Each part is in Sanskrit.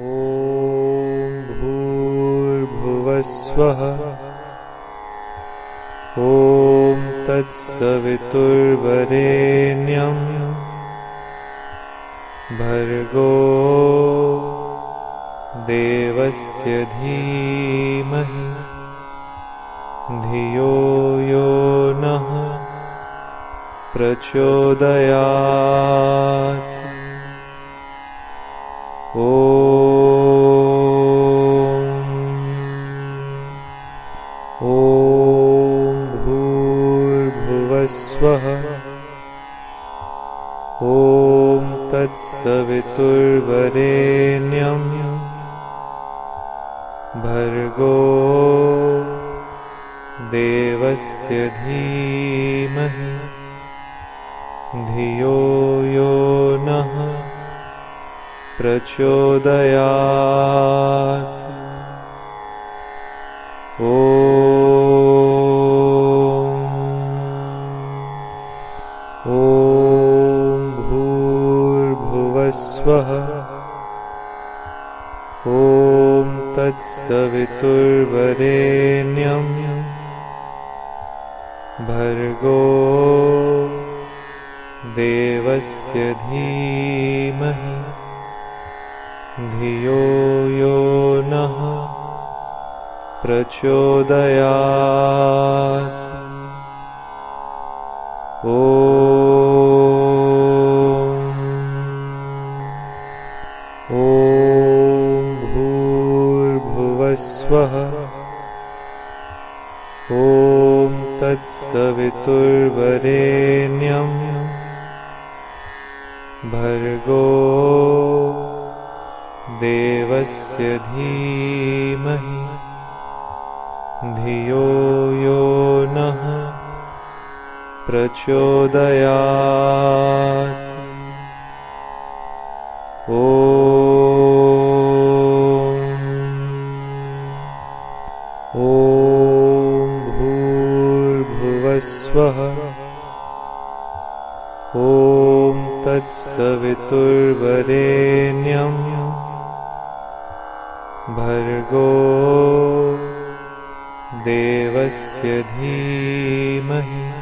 ॐ भूर्भुवस्वः। ॐ तत्सवितुर्वरेण्यम् भर्गो देवस्य धीमहि। धियो यो नः। प्रचोदयात् भूर्भुवस्वः। ॐ तत्सवितुर्वरेण्यम्। भर्गो देवस्य धीमहि। धियो यो नः। प्रचोदयात्। ॐ भूर्भुवस्वः ॐ तत्सवितुर्वरेण्यम् भर्गो देवस्य धीमहि। धियो यो नः प्रचोदयात्। ॐ भूर्भुवस्वः ॐ तत्सवितुर्वरेण्यम्। भर्गो देवस्य धीमहि। धियो यो नः। प्रचोदयात् भूर्भुवस्वः ॐ तत्सवितुर्वरेण्यम् भर्गो देवस्य धीमहि।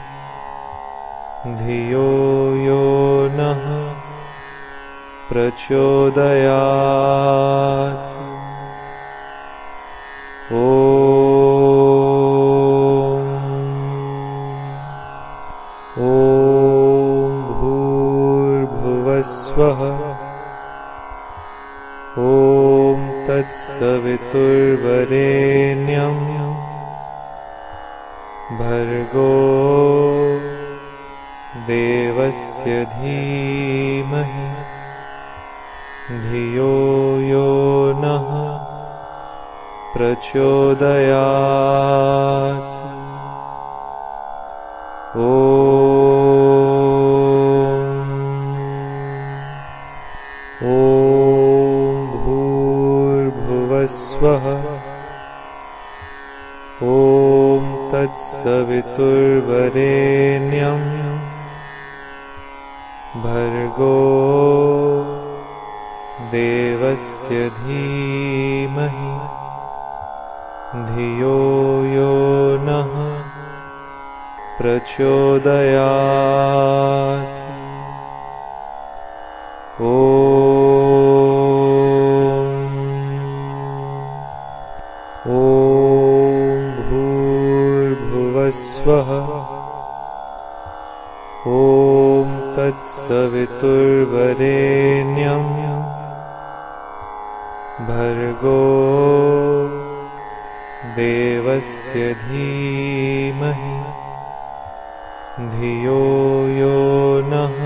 धियो यो नः। प्रचोदयात् तत्सवितुर्वरेण्यम् भर्गो देवस्य धीमहि धियो यो नः प्रचोदयात्। ॐ भूर्भुवस्वः ॐ तत्सवितुर्वरेण्यम् भर्गो देवस्य धीमहि धियो यो नः प्रचोदयात् भूर्भुवस्वः ॐ तत्सवितुर्वरेण्यम् भर्गो देवस्य धीमहि धियो यो नः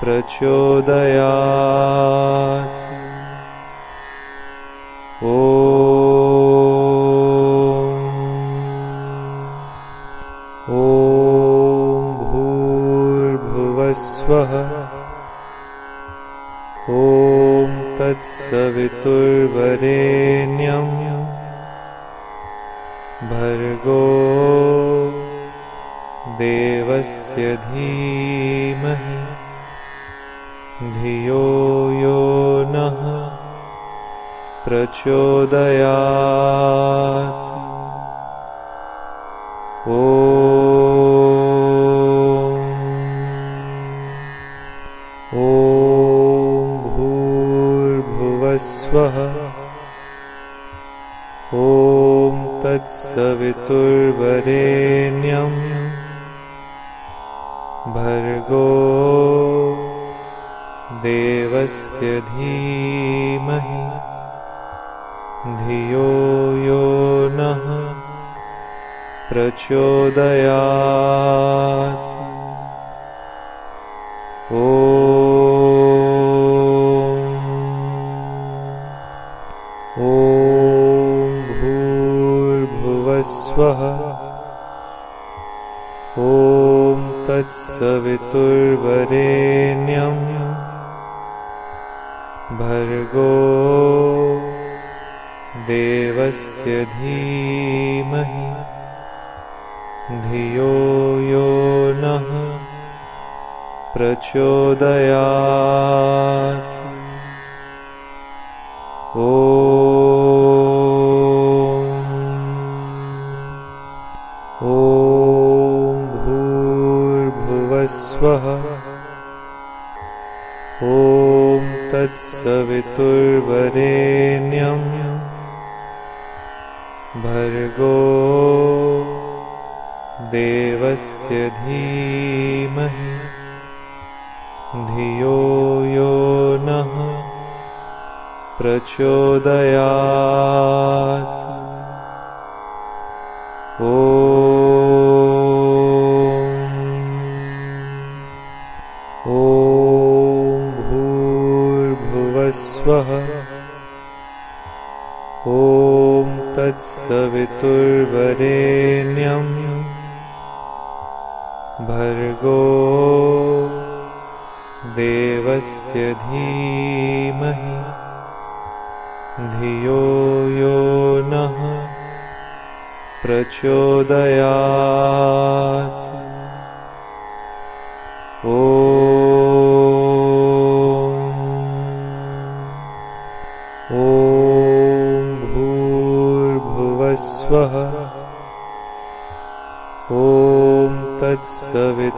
प्रचोदयात् ॐ भूर्भुवस्वः ॐ तत्सवितुर्वरेण्यम् भर्गो देवस्य धीमहि। धियो यो नः। प्रचोदयात्। ॐ भर्गो देवस्य धीमहि धियो यो नः प्रचोदयात्। ॐ। भूर्भुवस्वः ॐ तत्सवितुर्वरेण्यम् भर्गो देवस्य धीमहि धियो यो नः प्रचोदयात्। ॐ भर्गो देवस्य धीमहि धियो यो नः प्रचोदयात्। ॐ तत्सवितुर्वरेण्यम् भर्गो देवस्य धीमहि धियो यो नः प्रचोदयात् ॐ तत्सवितुर्वरेण्यम्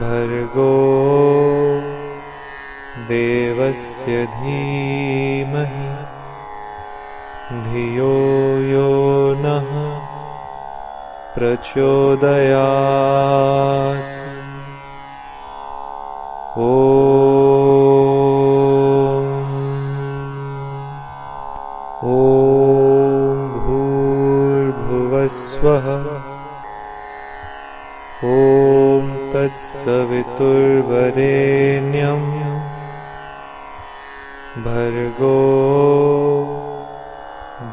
भर्गो देवस्य धीमहि धियो यो नः प्रचोदयात् तत्सवितुर्वरेण्यम् भर्गो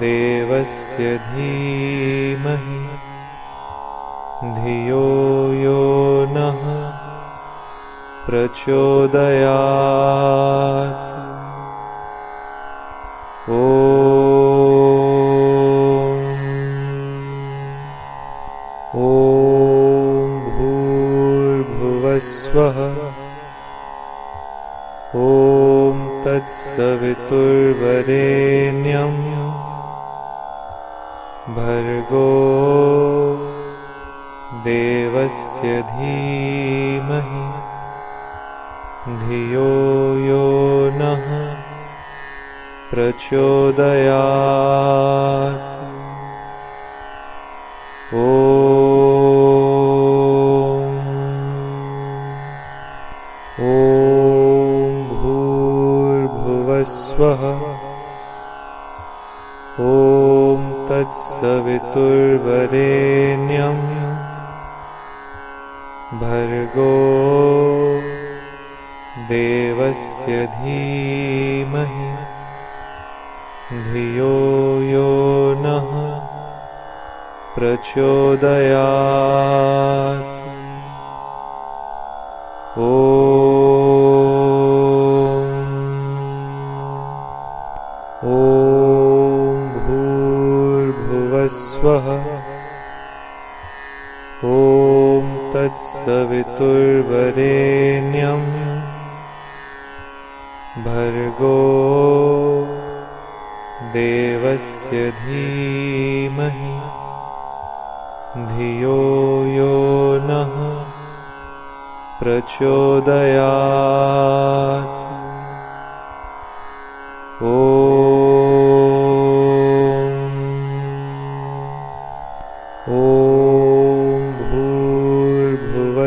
देवस्य धीमहि धियो यो नः प्रचोदयात्। ॐ भूर्भुवस्वः ॐ तत्सवितुर्वरेण्यम् भर्गो देवस्य धीमहि। धियो यो नः। प्रचोदयात् ॐ तत्सवितुर्वरेण्यम् भर्गो देवस्य धीमहि धियो यो नः प्रचोदयात् तत्सवितुर्वरेण्यम् भर्गो देवस्य धीमहि धियो यो नः प्रचोदयात्। ॐ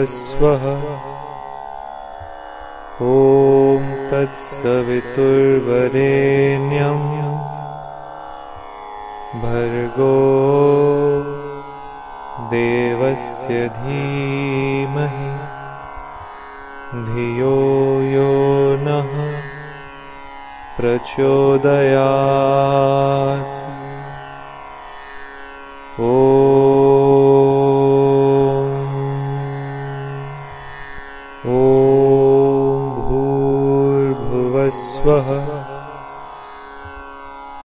भूर्भुवस्वः ॐ तत्सवितुर्वरेण्यम् भर्गो देवस्य धीमहि। धियो यो नः। प्रचोदयात्। ॐ ॐ भूर्भुवस्वः